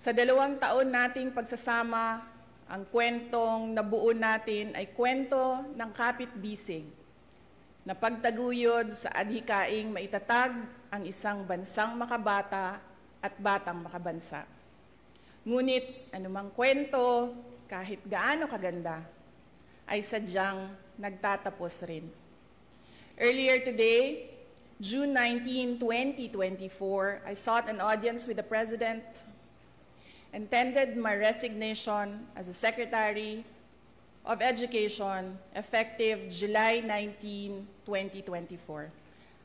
Sa dalawang taon nating pagsasama, ang kwentong nabuo natin ay kwento ng kapit-bisig na pagtaguyod sa adhikaing maitatag ang isang bansang makabata at batang makabansa. Ngunit anumang kwento, kahit gaano kaganda, ay sadyang nagtatapos rin. Earlier today, June 19, 2024, I sought an audience with the President and tendered my resignation as the Secretary of Education effective July 19, 2024.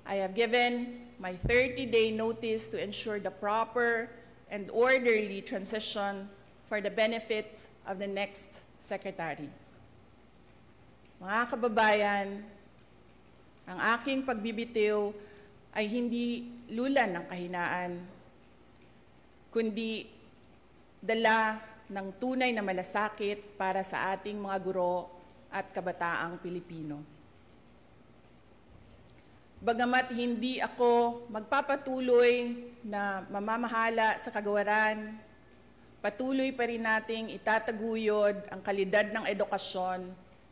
I have given my 30-day notice to ensure the proper and orderly transition for the benefit of the next Secretary. Mga kababayan, ang aking pagbibitiw ay hindi lulan ng kahinaan, kundi dala ng tunay na malasakit para sa ating mga guro at kabataang Pilipino. Bagamat hindi ako magpapatuloy na mamamahala sa kagawaran, patuloy pa rin nating itataguyod ang kalidad ng edukasyon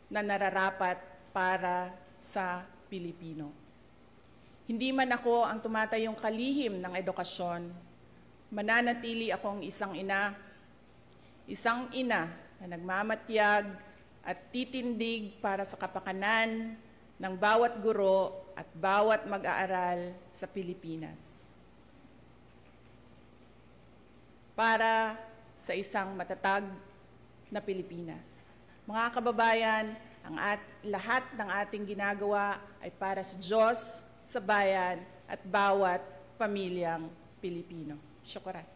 na nararapat para sa Pilipino. Hindi man ako ang tumatayong kalihim ng edukasyon, mananatili akong isang ina, isang ina na nagmamatyag at titindig para sa kapakanan ng bawat guro at bawat mag-aaral sa Pilipinas. Para sa isang matatag na Pilipinas. Mga kababayan, ang at, lahat ng ating ginagawa ay para sa Diyos, sa bayan, at bawat pamilyang Pilipino. chocolate.